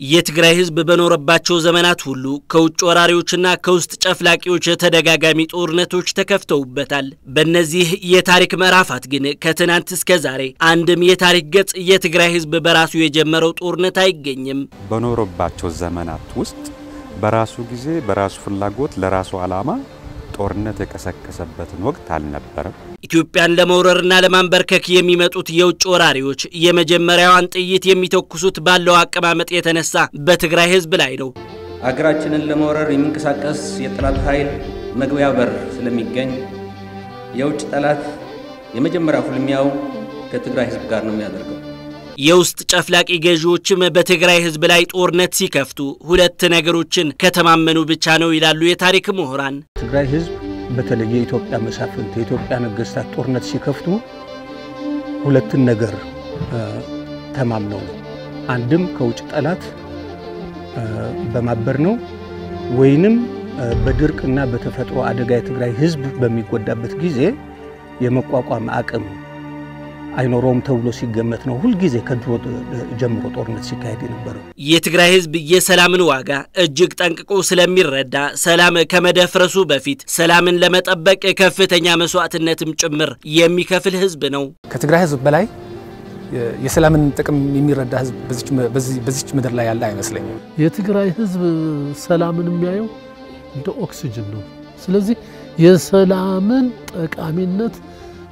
የትግራይ ሕዝብ በኖረባቸው ዘመናት ሁሉ ከውጭ ወራሪዎችና ከውስጥ ጨፍላቂዎች ተደጋጋሚ ጦርነቶች ተከፍተውበታል። በእነዚህ የታሪክ ምዕራፋት ግን ከትናንት እስከ ዛሬ አንድም የታሪክ ገጽ የትግራይ ሕዝብ በራሱ የጀመረው ጦርነት አይገኝም። በኖረባቸው ዘመናት ውስጥ በራሱ ጊዜ በራሱ ፍላጎት ለራሱ ዓላማ ጦርነት የቀሰቀሰበትን ወቅት አልነበረም። ኢትዮጵያን ለመውረርና ለማንበርከክ የሚመጡት የውጭ ወራሪዎች የመጀመሪያዋን ጥይት የሚተኩሱት ባለው አቀማመጥ የተነሳ በትግራይ ሕዝብ ላይ ነው። አገራችንን ለመውረር የሚንቀሳቀስ የጠላት ኃይል መግቢያ በር ስለሚገኝ የውጭ ጠላት የመጀመሪያ ፍልሚያው ከትግራይ ሕዝብ ጋር ነው የሚያደርገው። የውስጥ ጨፍላቂ ገዢዎችም በትግራይ ሕዝብ ላይ ጦርነት ሲከፍቱ ሁለት ነገሮችን ከተማመኑ ብቻ ነው ይላሉ የታሪክ ምሁራን። ትግራይ ሕዝብ በተለይ የኢትዮጵያ መሳፍንት የኢትዮጵያ ነገስታት ጦርነት ሲከፍቱ ሁለትን ነገር ተማምነው ነው። አንድም ከውጭ ጠላት በማበር ነው፣ ወይንም በድርቅና በተፈጥሮ አደጋ የትግራይ ሕዝብ በሚጎዳበት ጊዜ የመቋቋም አቅም አይኖረውም ተብሎ ሲገመት ነው ሁልጊዜ ከድሮ ጀምሮ ጦርነት ሲካሄድ የነበረው። የትግራይ ህዝብ የሰላምን ዋጋ እጅግ ጠንቅቆ ስለሚረዳ ሰላም ከመደፍረሱ በፊት ሰላምን ለመጠበቅ ከፍተኛ መስዋዕትነትም ጭምር የሚከፍል ህዝብ ነው። ከትግራይ ህዝብ በላይ የሰላምን ጥቅም የሚረዳ ህዝብ በዚች ምድር ላይ ያለ አይመስለኝም። የትግራይ ህዝብ ሰላምን የሚያየው እንደ ኦክሲጅን ነው። ስለዚህ የሰላምን ጠቃሚነት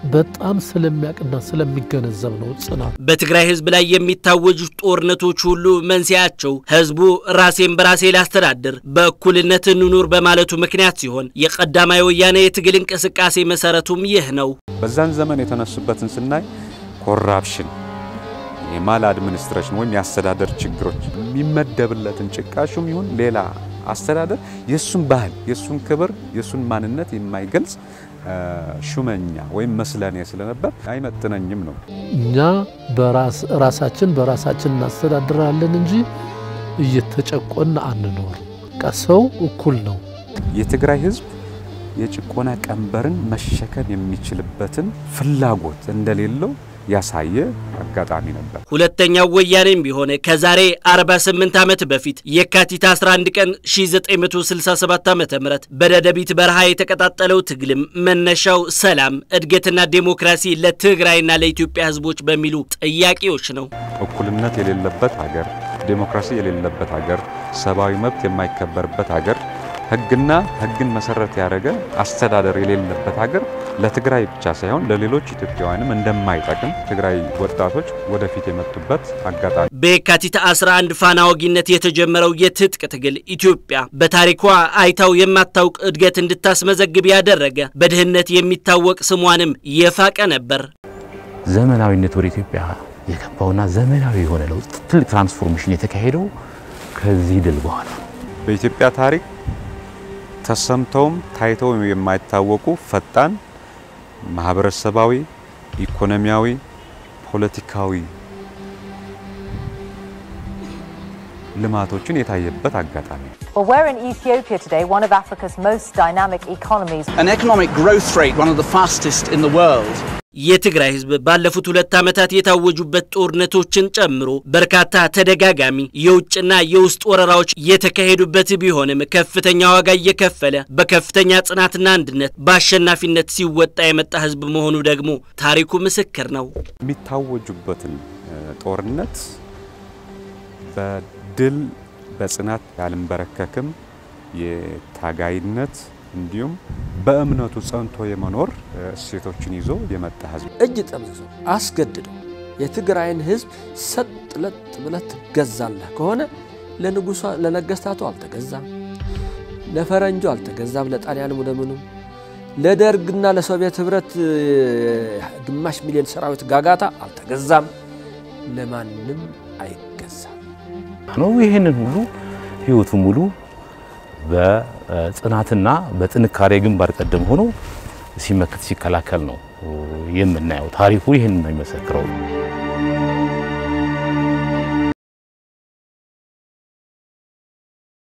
በጣም ስለሚያውቅና ስለሚገነዘብ ነው ጽናት። በትግራይ ህዝብ ላይ የሚታወጁት ጦርነቶች ሁሉ መንስኤያቸው ህዝቡ ራሴን በራሴ ላስተዳድር በእኩልነት እንኑር በማለቱ ምክንያት ሲሆን የቀዳማዊ ወያኔ የትግል እንቅስቃሴ መሰረቱም ይህ ነው። በዛን ዘመን የተነሱበትን ስናይ corruption፣ የ maladministration ወይም የአስተዳደር ችግሮች የሚመደብለትን ጭቃ ሹም ይሁን ሌላ አስተዳደር የእሱን ባህል፣ የእሱን ክብር፣ የእሱን ማንነት የማይገልጽ ሹመኛ ወይም ምስለኔ ስለነበር አይመጥነኝም ነው። እኛ ራሳችን በራሳችን እናስተዳድራለን እንጂ እየተጨቆን አንኖር። ሰው እኩል ነው። የትግራይ ህዝብ የጭቆና ቀንበርን መሸከም የሚችልበትን ፍላጎት እንደሌለው ያሳየ አጋጣሚ ነበር። ሁለተኛው ወያኔም ቢሆን ከዛሬ 48 ዓመት በፊት የካቲት 11 ቀን 1967 ዓ.ም በደደቢት በረሃ የተቀጣጠለው ትግልም መነሻው ሰላም፣ እድገትና ዴሞክራሲ ለትግራይና ለኢትዮጵያ ህዝቦች በሚሉ ጥያቄዎች ነው። እኩልነት የሌለበት ሀገር፣ ዴሞክራሲ የሌለበት ሀገር፣ ሰብአዊ መብት የማይከበርበት ሀገር ህግና ህግን መሰረት ያደረገ አስተዳደር የሌለበት ሀገር ለትግራይ ብቻ ሳይሆን ለሌሎች ኢትዮጵያውያንም እንደማይጠቅም ትግራይ ወጣቶች ወደፊት የመጡበት አጋጣሚ። በየካቲት 11 ፋና ወጊነት የተጀመረው የትጥቅ ትግል ኢትዮጵያ በታሪኳ አይታው የማታውቅ እድገት እንድታስመዘግብ ያደረገ በድህነት የሚታወቅ ስሟንም የፋቀ ነበር። ዘመናዊነት ወደ ኢትዮጵያ የገባውና ዘመናዊ የሆነ ለውጥ ትልቅ ትራንስፎርሜሽን የተካሄደው ከዚህ ድል በኋላ በኢትዮጵያ ታሪክ ተሰምተውም ታይተው የማይታወቁ ፈጣን ማህበረሰባዊ፣ ኢኮኖሚያዊ፣ ፖለቲካዊ ልማቶችን የታየበት አጋጣሚ ነው። Well, we're in Ethiopia today, one of Africa's most dynamic economies. An economic growth rate, one of the fastest in the world. የትግራይ ህዝብ ባለፉት ሁለት ዓመታት የታወጁበት ጦርነቶችን ጨምሮ በርካታ ተደጋጋሚ የውጭና የውስጥ ወረራዎች የተካሄዱበት ቢሆንም ከፍተኛ ዋጋ እየከፈለ በከፍተኛ ጽናትና አንድነት በአሸናፊነት ሲወጣ የመጣ ህዝብ መሆኑ ደግሞ ታሪኩ ምስክር ነው። የሚታወጁበትን ጦርነት በድል በጽናት ያልንበረከክም የታጋይነት እንዲሁም በእምነቱ ጸንቶ የመኖር እሴቶችን ይዞ የመጣ ህዝብ እጅ ጠምዝዞ አስገድደው የትግራይን ህዝብ ሰጥ ለጥ ብለህ ትገዛለህ ከሆነ ለንጉሷ ለነገስታቱ አልተገዛም፣ ለፈረንጁ አልተገዛም፣ ለጣሊያንም ለምኑም፣ ለደርግና ለሶቪየት ህብረት ግማሽ ሚሊዮን ሰራዊት ጋጋታ አልተገዛም፣ ለማንም አይገዛም ነው። ይህንን ሁሉ ህይወቱ ሙሉ በጽናትና በጥንካሬ ግንባር ቀደም ሆኖ ሲመክት ሲከላከል ነው የምናየው። ታሪኩ ይህን ነው የሚመሰክረው።